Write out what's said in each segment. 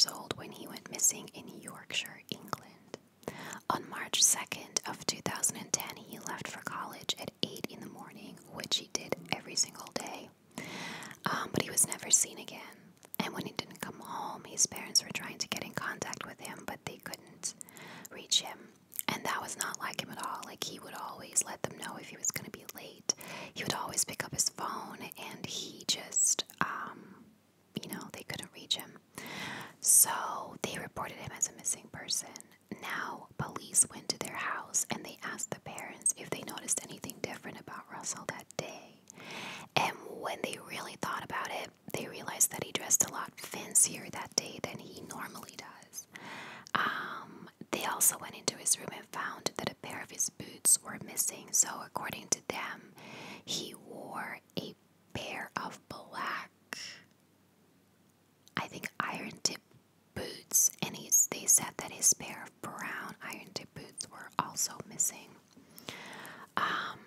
years old when he went missing in Yorkshire, England. On March 2nd of 2010, he left for college at 8 in the morning, which he did every single day. Um, but he was never seen again. And when he didn't come home, his parents were trying to get in contact with him, but they couldn't reach him. And that was not like him at all. Like, he would always let them know if he was going to be late. He would always pick up his phone, and he just, um, you know, they couldn't reach him. So they reported him as a missing person. Now, police went to their house and they asked the parents if they noticed anything different about Russell that day. And when they really thought about it, they realized that he dressed a lot fancier that day than he normally does. Um, they also went into his room and found that a pair of his boots were missing. So, according to them, he wore a pair of black, I think, iron tip boots. And he's, they said that his pair of brown iron tip boots were also missing. Um,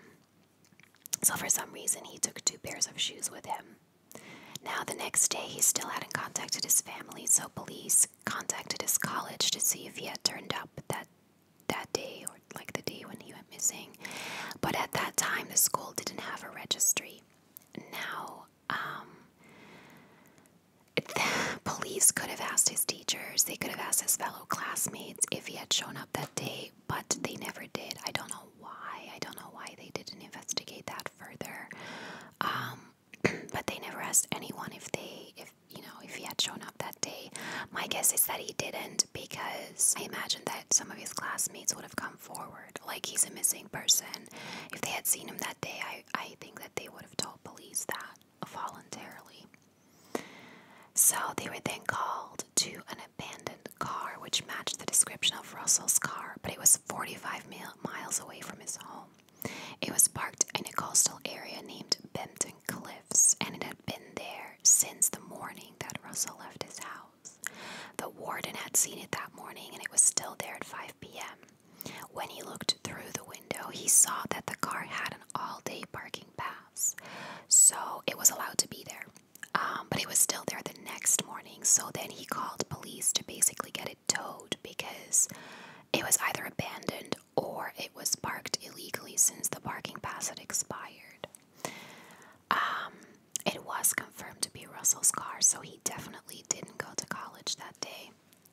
so, for some reason, he took two pairs of shoes with him. Now, the next day, he still hadn't contacted his family, so police contacted his college to see if he had turned up that that day or like the day when he went missing. But at that time, the school didn't have a registry. Now, um, police could have asked his teachers, they could have asked his fellow classmates if he had shown up that day, but they never did. I don't know why. I don't know why they didn't investigate that further. Um, but they never asked anyone if they, if you know, if he had shown up that day. My guess is that he didn't because I imagine that some of his classmates would have come forward, like he's a missing person. If they had seen him that day, I, I think that they would have told police that voluntarily. So they were then called to an abandoned car which matched the description of Russell's car, but it was 45 mil- miles away from his home. It was parked in a coastal area named Bempton Cliffs, and it had been there since the morning that Russell left his house. The warden had seen it that morning, and it was still there at 5 p.m. When he looked through the window, he saw that the car had an all day parking pass, so it was allowed to be there. Um, but it was still there the next morning, so then he called police to basically get it towed because it was either abandoned or it was parked illegally since the parking pass had expired. Um, it was confirmed to be Russell's car, so he definitely didn't go to college that day.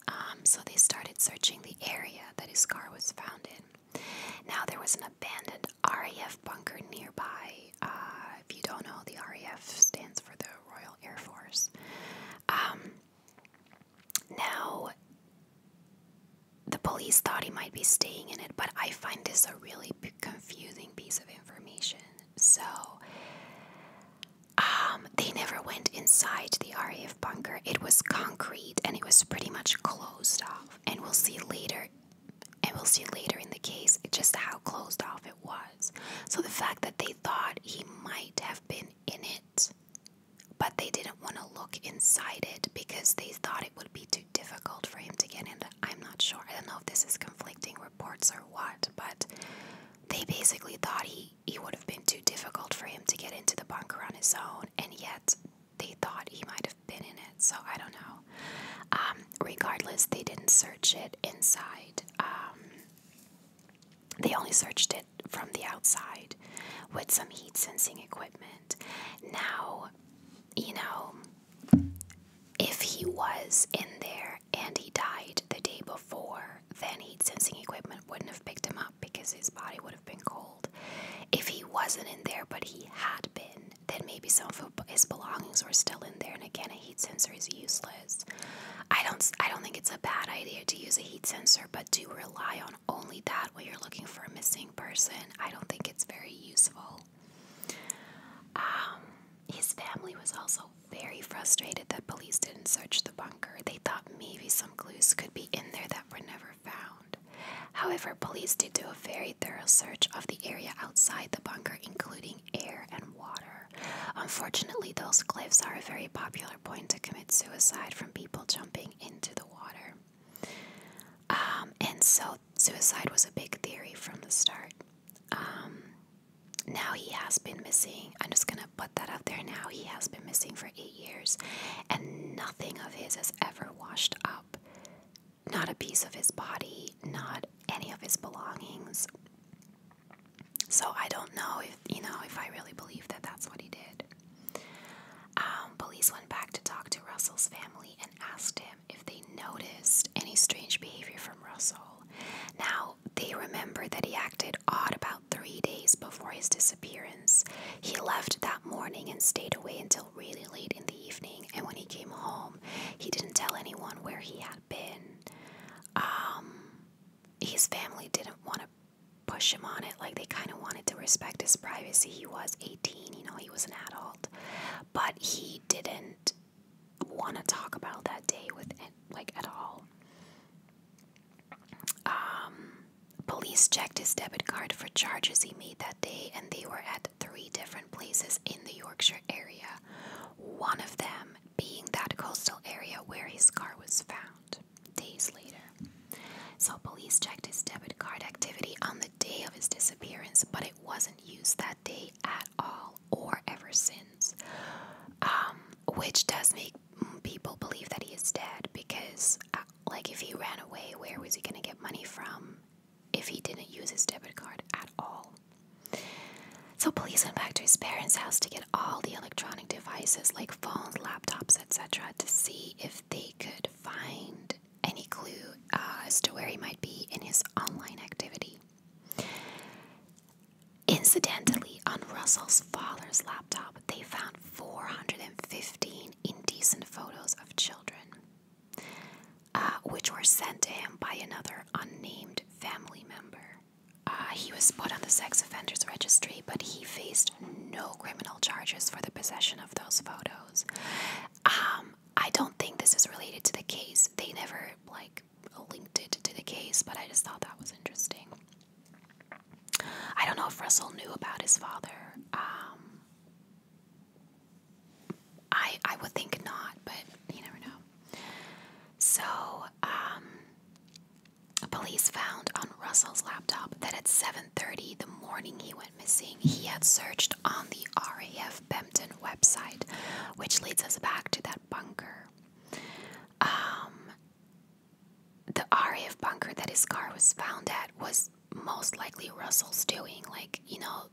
Um, so they started searching the area that his car was found in. Now there was an abandoned RAF bunker nearby. Uh, if you don't know, the RAF stands for the Royal Air Force. Um, now, the police thought he might be staying in it, but I find this a really confusing piece of information. So, um, they never went inside the RAF bunker. It was concrete and it was pretty much closed off. And we'll see later, and we'll see later in the case just how closed off it was. So the fact that they thought he might have been in it, but they didn't want to look inside it because they thought it would be too difficult for him to get in. I'm not sure. I don't know if this is conflicting reports or what, but they basically thought he, he would have been too difficult for him to get into the bunker on his own, and yet they thought he might have been in it. So I don't know. Um, regardless, they didn't search it inside. Um, they only searched it from the outside with some heat sensing equipment. Now, you know, if he was in there and he died the day before, then heat sensing equipment wouldn't have picked him up because his body would have been cold. If he wasn't in there but he had been, then maybe some of his belongings were still in there, and again, a heat sensor is useless. I don't, I don't think it's a bad idea to use a heat sensor, but to rely on only that when you're looking for a missing person, I don't think it's very useful. Um, his family was also very frustrated that police didn't search the bunker. They thought maybe some clues could be in there that were never found. However, police did do a very thorough search of the area outside the bunker, including air and water. Unfortunately, those cliffs are a very popular point to commit suicide from people jumping into the water. Um, and so, suicide was a big theory from the start. Um, now he has been missing. I'm just gonna put that out there now. He has been missing for eight years, and nothing of his has ever washed up. Not a piece of his body, not any of his belongings. So I don't know if you know if I really believe that that's what he did. Um, police went back to talk to Russell's family and asked him if they noticed any strange behavior from Russell. Now, they remember that he acted odd about three days before his disappearance. He left that morning and stayed away until really late in the evening, and when he came home, he didn't tell anyone where he had been. Um, his family didn't want to push him on it, like they kind of wanted to respect his privacy. He was 18, you know, he was an adult, but he didn't want to talk about that day with it, like at all. Um, police checked his debit card for charges he made that day, and they were at three different places in the Yorkshire area. One of them being that coastal area where his car was found days later. So, police checked his debit card activity on the day of his disappearance, but it wasn't used that day at all or ever since. Um, which does make people believe that he is dead because, uh, like, if he ran away, where was he going to get money from if he didn't use his debit card at all? So, police went back to his parents' house to get all the electronic devices like phones, laptops, etc., to see if they could find any clue uh, as to where he might be in his online activity. Incidentally, on Russell's father's laptop, they found 415 indecent photos of children, uh, which were sent to him by another unnamed family member. Uh, he was put on the sex offenders registry, but he faced no criminal charges for the possession of those photos. Um, I don't think this is related to the case. They never like linked it to the case, but I just thought that was interesting. I don't know if Russell knew about his father. Um, I I would think not, but you never know. So, um, police found on Russell's laptop that at 7:30 the morning he went missing, he had searched on the RAF Bempton website, which leads us back to that bunker. Um, the RAF bunker that his car was found at was most likely Russell's doing. Like, you know,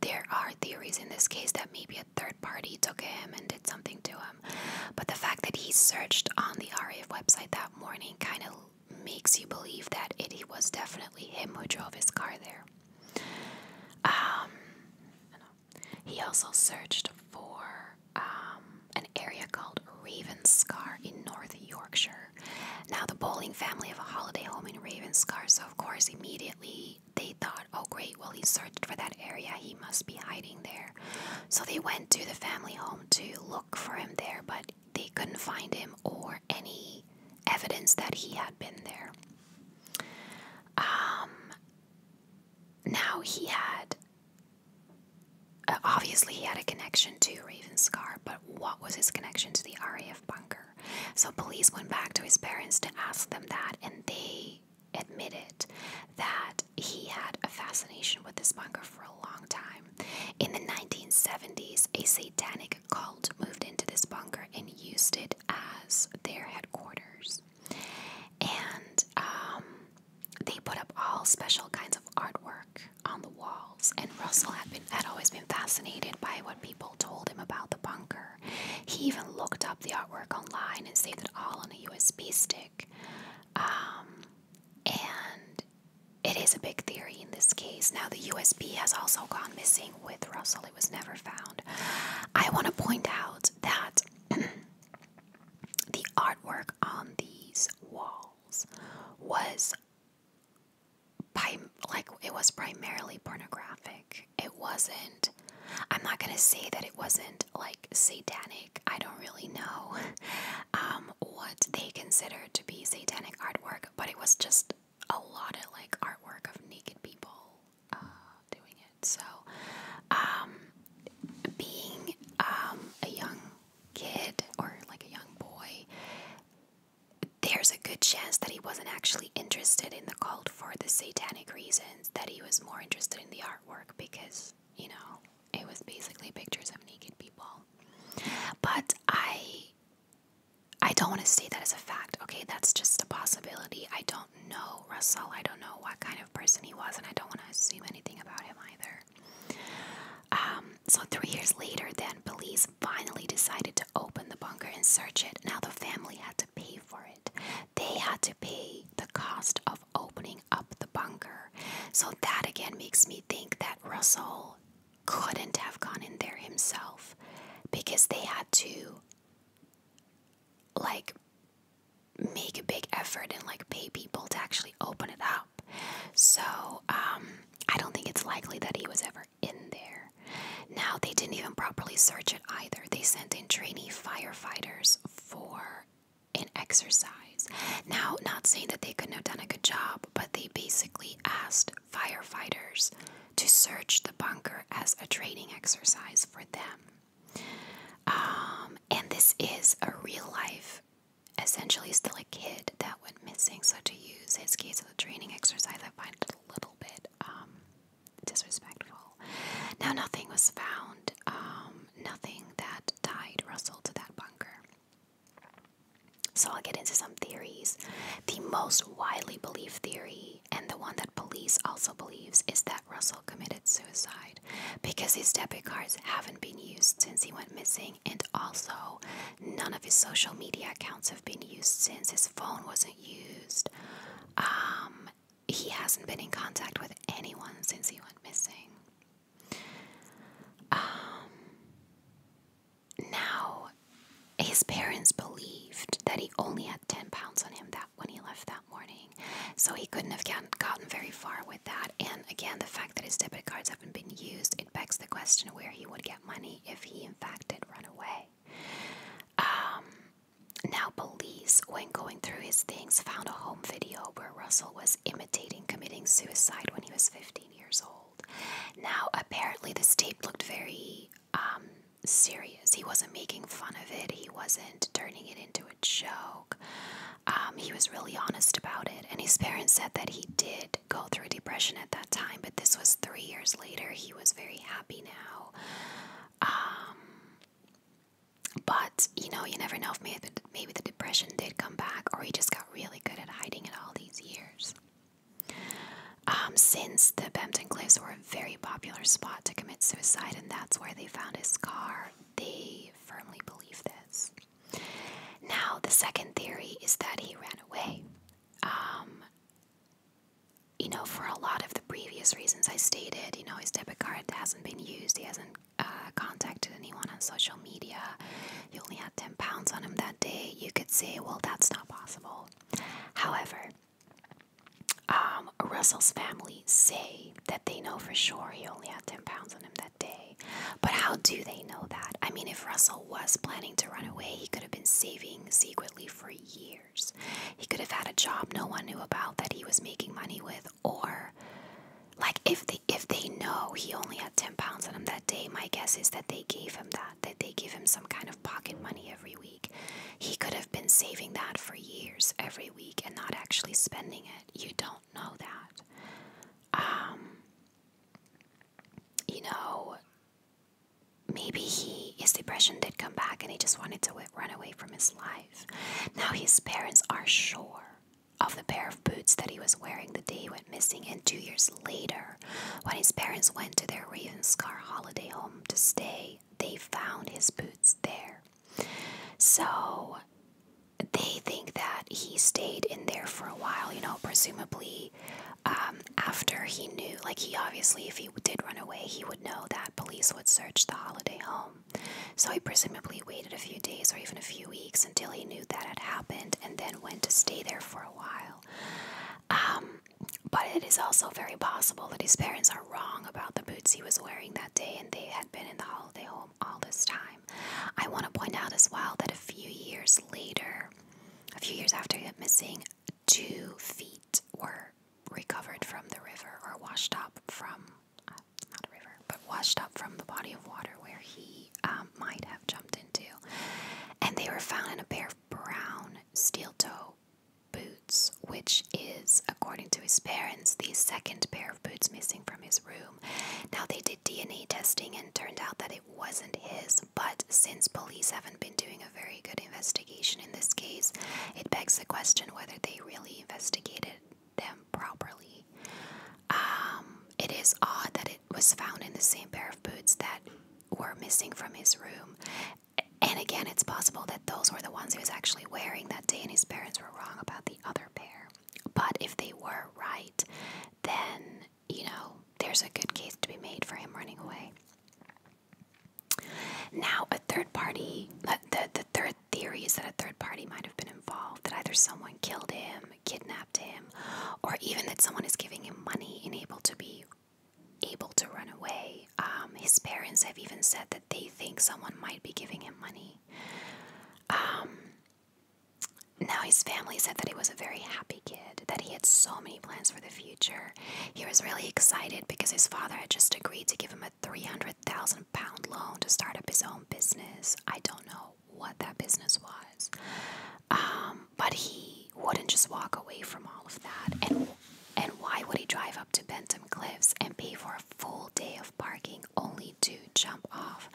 there are theories in this case that maybe a third party took him and did something to him. But the fact that he searched on the RAF website that morning kind of makes you believe that it was definitely him who drove his car there. Um, he also searched for um, an area called Ravenscar in North Yorkshire. Now, the Bohling family have a holiday home in Ravenscar, so of course, immediately they thought, oh, great, well, he searched for that area, he must be hiding there. So they went to the family home to look for him there, but they couldn't find him or any evidence that he had been there. Um, now he had uh, obviously he had a connection to Ravenscar, but what was his connection to the RAF bunker? So police went back to his parents to ask them that, and they admitted that he had a fascination with this bunker for a long time. In the 1970s, a satanic cult moved into this bunker and used it as their headquarters. And they put up all special kinds of artwork on the walls. And Russell had been had always been fascinated by what people told him about the bunker. He even looked up the artwork online and saved it all on a USB stick. Um, and it is a big theory in this case. Now, the USB has also gone missing with Russell, it was never found. I want to point out that the artwork on these walls was like it was primarily pornographic. It wasn't I'm not gonna say that it wasn't like satanic. I don't really know um, what they consider to be satanic artwork, but it was just a lot of like artwork of naked people uh, doing it. So, um, being um, a young kid chance that he wasn't actually interested in the cult for the satanic reasons, that he was more interested in the artwork because, you know, it was basically pictures of naked people. But I I don't want to say that as a fact. Okay, that's just a possibility. I don't know Russell. I don't know what kind of person he was, and I don't want to assume anything about him either. Um, so, three years later, then police finally decided to open the bunker and search it. Now, the to pay the cost of opening up the bunker. So that again makes me think that Russell couldn't have gone in there himself because they had to like make a big effort and like pay people to actually open it up. So, um, I don't think it's likely that he was ever in there. Now, they didn't even properly search it either. They sent in trainee firefighters for an exercise. Now, not saying that they couldn't have done a good job, but they basically asked firefighters to search the bunker as a training exercise for them. Um, and this is a real life, essentially still a kid that went missing. So to use his case as a training exercise, I find it a little bit um, disrespectful. Now, nothing was found, um, nothing that tied Russell to that. So I'll get into some theories. The most widely believed theory, and the one that police also believes, is that Russell committed suicide because his debit cards haven't been used since he went missing, and also none of his social media accounts have been used since his phone wasn't used. Um, he hasn't been in contact with anyone since he went missing. Um, now, his parents believed that he only had 10 pounds on him that when he left that morning. So he couldn't have gotten, very far with that. And again, the fact that his debit cards haven't been used, it begs the question where he would get money if he in fact did run away. Um, now, police, when going through his things, found a home video where Russell was imitating committing suicide when he was 15 years old. Now, apparently, this tape looked very um, serious. He wasn't making fun of it, he wasn't turning it into a joke. Um, he was really honest about it, and his parents said that he did go through depression at that time, but this was three years later. He was very happy now. Um, but you know, you never know if maybe maybe the depression did come back, or he just got really good at hiding it all these years. Um, since the Bempton Cliffs were a very popular spot to commit suicide, and that's where they found his car, they firmly believe this. Now, the second theory is that he ran away. Um, you know, for a lot of the previous reasons I stated, you know, his debit card hasn't been used, he hasn't uh, contacted anyone on social media, he only had 10 pounds on him that day, you could say, well, that's not possible. However, um, Russell's family say that they know for sure he only had 10 pounds on him that day. But how do they know that? I mean, if Russell was planning to run away, he could have been saving secretly for years. He could have had a job no one knew about that he was making money with, or like if they if they know he only had 10 pounds on him that day, my guess is that they gave him that, that they gave him some kind of pocket money every week. He could have been saving that for years every week and not actually spending it. You don't know that. Um, you know, maybe he his depression did come back and he just wanted to run away from his life. Now his parents are sure of the pair of boots that he was wearing the day he went missing, and two years later, when his parents went to their Ravenscar holiday home to stay, they found his boots there. So they think that he stayed in there for a while, you know, presumably um, after he knew, like, he obviously, if he did run away, he would know that police would search the holiday home. So he presumably waited a few days or even a few weeks until he knew that had happened and then went to stay there for a while. Um, but it is also very possible that his parents are wrong about the boots he was wearing that day and they had been in the holiday home all this time. I want to point out as well that a few years later, a few years after he went missing, two feet were recovered from the river or washed up from, uh, not a river, but washed up from the body of water where he um, might have jumped into. And they were found in a pair of brown steel toe boots, which is, according to his parents, the second pair of boots missing from his room. Now, they did DNA testing and turned out that it wasn't his, but since police haven't been doing a very good investigation in this case, it begs the question whether they really investigated them properly. Um, it is odd that it was found in the same pair of boots that were missing from his room. And again, it's possible that those were the ones he was actually wearing that day, and his parents were wrong about the other pair. But if they were right, then, you know, there's a good case to be made for him running away. Now, a third party, uh, the, the third theory is that a third party might have been involved, that either someone killed him, kidnapped him, or even that someone is giving him money and able to be able to run away. Um, his have even said that they think someone might be giving him money. Um, now, his family said that he was a very happy kid, that he had so many plans for the future. He was really excited because his father had just agreed to give him a 300,000 pound loan to start up his own business. I don't know what that business was. Um, but he wouldn't just walk away from all of that. And and why would he drive up to Bempton Cliffs and pay for a full day of parking only to jump off?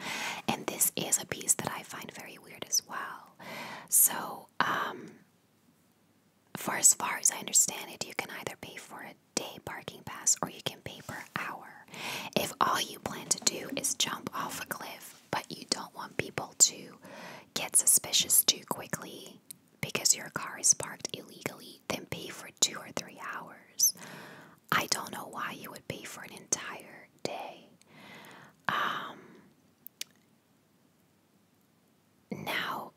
And this is a piece that I find very weird as well. So, um, for as far as I understand it, you can either pay for a day parking pass or you can pay per hour. If all you plan to do is jump off a cliff, but you don't want people to get suspicious too quickly because your car is parked illegally, then pay for two or three hours. I don't know why you would pay for an entire day. Um, now,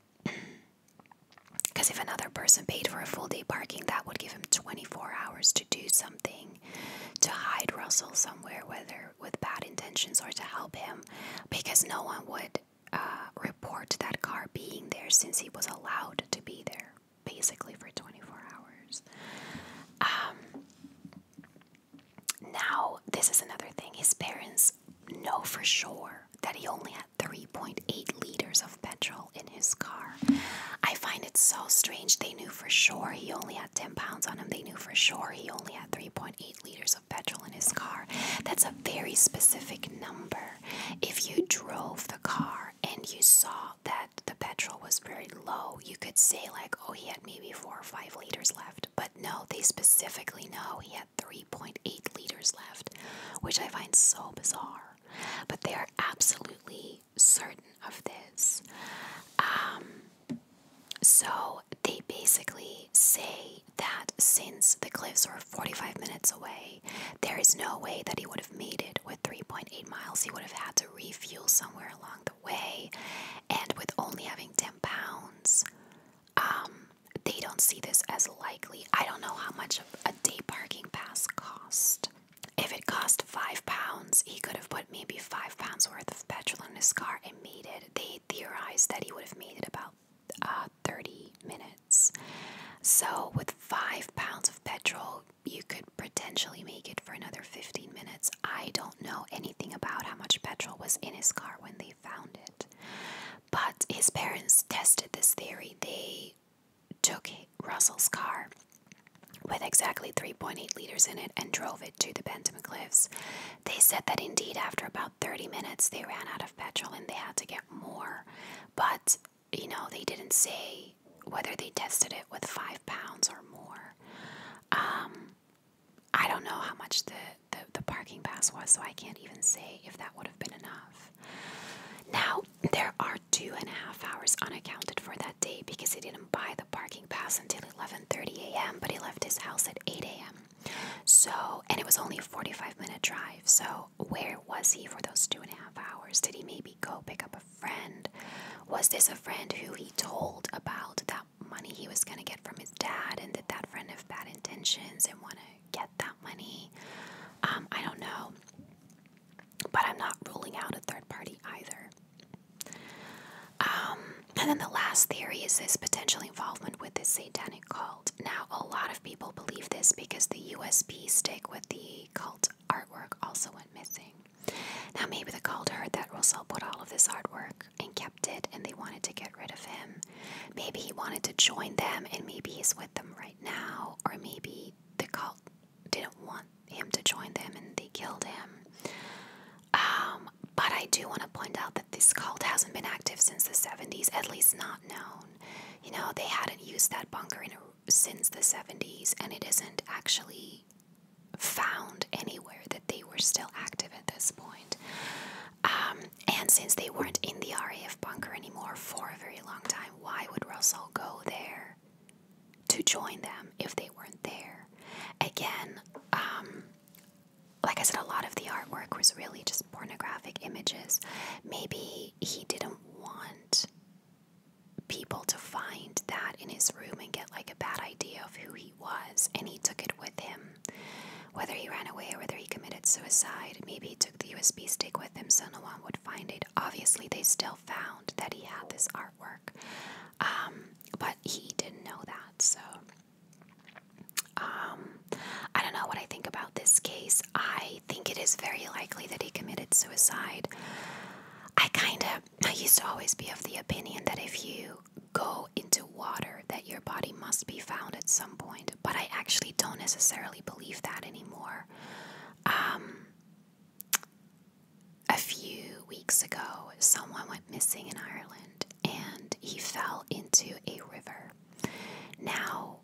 because if another person paid for a full day parking, that would give him 24 hours to do something to hide Russell somewhere, whether with bad intentions or to help him, because no one would uh, report that car being there since he was allowed to be there basically for 24 hours. Um, now, this is another thing. His parents know for sure that he only had 3.8 liters of petrol in his car. I find it so strange. They knew for sure he only had 10 pounds on him. They knew for sure he only had 3.8 liters of petrol in his car. That's a very specific number. If you drove the car and you saw that the petrol was very low, you could say, like, oh, he had maybe four or five liters left. But no, they specifically know he had 3.8 liters left, which I find so bizarre. But they are absolutely certain of this. Um, so they basically say that since the cliffs were 45 minutes away, there is no way that he would have made it with 3.8 miles. He would have had to refuel somewhere along the way. And with only having 10 pounds, um, they don't see this as likely. I don't know how much a day parking pass cost. Cost five pounds, he could have put maybe five pounds worth of petrol in his car and made it. They theorized that he would have made it about uh, 30 minutes. So, with five pounds of petrol, you could potentially make it for another 15 minutes. I don't know anything about how much petrol was in his car when they found it. But his parents tested this theory. They took Russell's car with exactly 3.8 liters in it and drove it to the Bempton Cliffs. They said that indeed, after about 30 minutes, they ran out of petrol and they had to get more. But, you know, they didn't say whether they tested it with five pounds or more. Um, I don't know how much the, the, the parking pass was, so I can't even say if that would have been enough. Now, there are two and a half hours unaccounted for that day because he didn't buy the parking pass until 11:30 a.m., but he left his house at 8 a.m. So, and it was only a 45 minute drive. So, where was he for those two and a half hours? Did he maybe go pick up a friend? Was this a friend who he told about that money he was going to get from his dad? And did that friend have bad intentions and want to get that money? Um, I don't know. But I'm not ruling out a third party. Um, and then the last theory is this potential involvement with this satanic cult. Now, a lot of people believe this because the USB stick with the cult artwork also went missing. Now, maybe the cult heard that Russell put all of this artwork and kept it, and they wanted to get rid of him. Maybe he wanted to join them, and maybe he's with them right now, or maybe the cult didn't want him to join them and they killed him. Um, but I do want to point out that this cult hasn't been active since the 70s, at least not known. You know, they hadn't used that bunker in a, since the 70s, and it isn't actually found anywhere that they were still active at this point. Um, and since they weren't in the RAF bunker anymore for a very long time, why would Russell go there to join them if they weren't there? Again, um, like I said, a lot of the artwork was really just pornographic images. Maybe he didn't want people to find that in his room and get like a bad idea of who he was, and he took it with him. Whether he ran away or whether he committed suicide, maybe he took the USB stick with him so no one would find it. Obviously, they still found that he had this artwork, um, but he didn't know that, so. Um, know what I think about this case. I think it is very likely that he committed suicide. I kind of, I used to always be of the opinion that if you go into water, that your body must be found at some point, but I actually don't necessarily believe that anymore. Um, a few weeks ago, someone went missing in Ireland and he fell into a river. Now,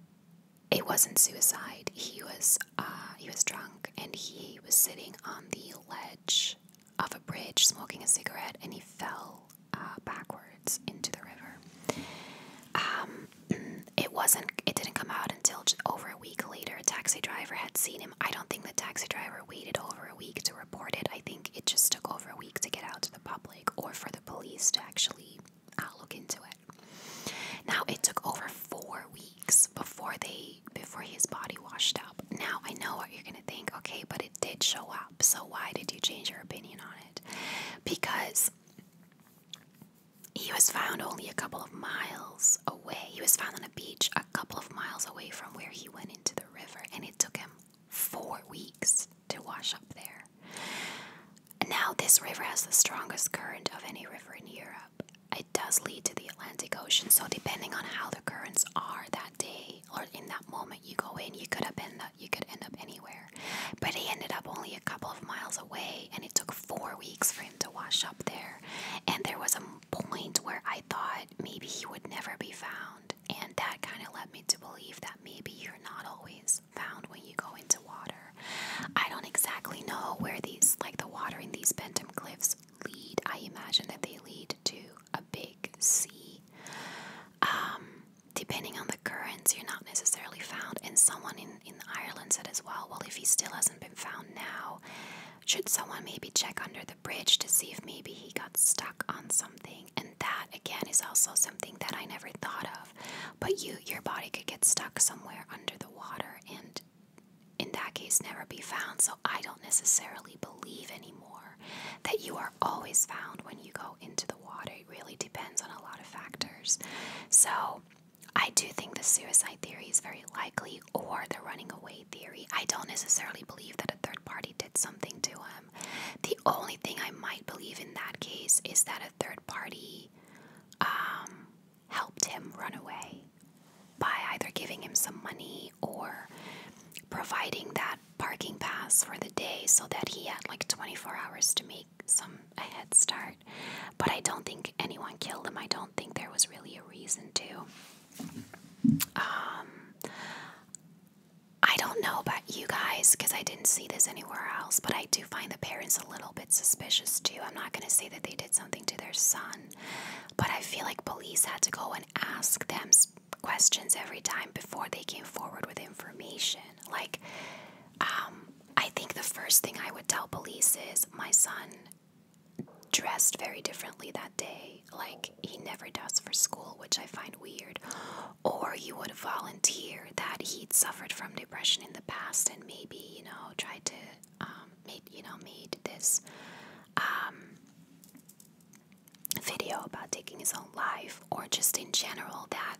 it wasn't suicide. He was uh, he was drunk and he was sitting on the ledge of a bridge smoking a cigarette and he fell uh, backwards into the river. Um, it wasn't. It didn't come out until over a week later. A taxi driver had seen him. I don't think the taxi driver waited over a week to report it. I think it just took over a week to get out to the public or for the police to actually uh, look into it. Now it took over four weeks before they before his body washed up. Now I know what you're gonna think. Okay, but it did show up. So why did you change your opinion on it? Because he was found only a couple of miles away. He was found on a beach a couple of miles away from where he went into the river, and it took him four weeks to wash up there. Now, this river has the strongest current of any river in Europe. It does lead to the Atlantic Ocean, so depending on how the currents are that day or in that moment you go in, you could have been you could end up anywhere. But he ended up only a couple of miles away, and it took four weeks for him to wash up there. And there was a point where I thought maybe he would never be found, and that kind of led me to believe that maybe you're not always found when you go into water. I don't exactly know where these, like the water in these Bempton cliffs, lead. I imagine that they lead to a big sea. Um, depending on the currents, you're not necessarily found. And someone in, in Ireland said as well, well, if he still hasn't been found now, should someone maybe check under the bridge to see if maybe he got stuck on something? And that again is also something that I never thought of. But you your body could get stuck somewhere under the water and in that case never be found. So I don't necessarily believe anymore that you are always found when you go into the water. It really depends on a lot of factors. So I do think the suicide theory is very likely, or the running away theory. I don't necessarily believe that a third party did something to him. The only thing I might believe in that case is that a third party um, helped him run away by either giving him some money or providing that parking pass for the day so that he had like 24 hours to make some a head start. But I don't think anyone killed him. I don't think there was really a reason to. Um, I don't know about you guys because I didn't see this anywhere else, but I do find the parents a little bit suspicious too. I'm not going to say that they did something to their son, but I feel like police had to go and ask them questions every time before they came forward with information. Like, um, I think the first thing I would tell police is my son dressed very differently that day, like he never does for school, which I find weird. Or you would volunteer that he'd suffered from depression in the past and maybe, you know, tried to, um, made, you know, made this, um, video about taking his own life, or just in general that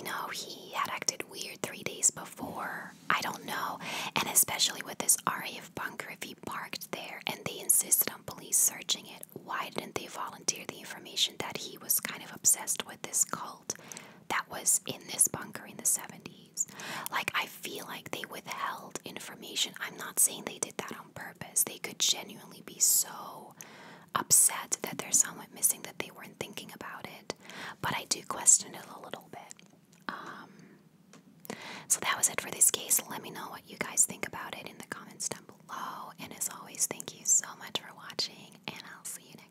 you know, he had acted weird three days before. I don't know. And especially with this RAF bunker, if he parked there and they insisted on police searching it, why didn't they volunteer the information that he was kind of obsessed with this cult that was in this bunker in the 70s? Like, I feel like they withheld information. I'm not saying they did that on purpose. They could genuinely be so upset that there's someone missing that they weren't thinking about it. But I do question it a little bit. Um, so that was it for this case. Let me know what you guys think about it in the comments down below. And as always, thank you so much for watching, and I'll see you next